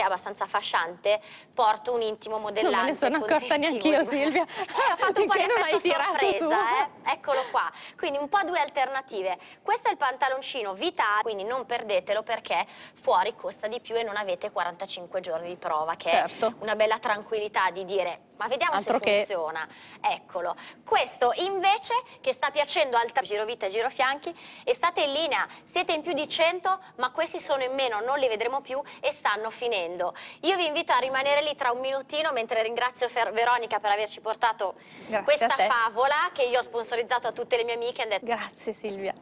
abbastanza fasciante, porto un intimo modellante. Non me ne sono accorta neanch'io Silvia. Eh, ho fatto un po' di non hai tirato sorpresa, su. eh? Eccolo qua. Quindi un po' due alternative. Questo è il pantaloncino Vita, quindi non perdetelo perché fuori costa di più e non avete 45 giorni di prova, che Certo. è una bella tranquillità di dire ma vediamo Altro se che- funziona. Eccolo. Questo invece che sta piacendo al girovita e girofianchi e state in linea, siete in più di 100 ma questi sono in meno, non li vedremo più e stanno finendo. Io vi invito a rimanere lì tra un minutino mentre ringrazio Fer- Veronica per averci portato Grazie questa favola che io ho sponsorizzato a tutte le mie amiche. detto, Grazie Silvia.